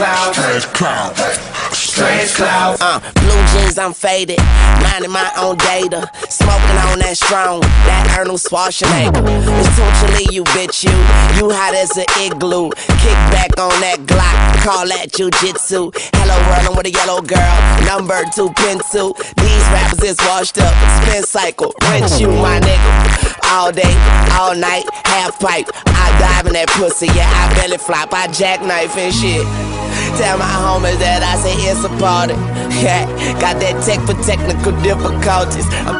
strange cloud. Strange cloud. Uh, blue jeans, I'm faded. Minding my own data. Smoking on that strong, that Arnold Schwarzenegger. It's totally you, bitch, you. You hot as an igloo. Kick back on that Glock. Call that jujitsu. Hello world, I'm with a yellow girl. Number two pencil. These rappers is washed up. Spin cycle. Rent you, my nigga. All day, all night, half pipe. I dive in that pussy, yeah, I belly flop, I jackknife and shit. Tell my homies that I say it's a party. Got that tech for technical difficulties. I'm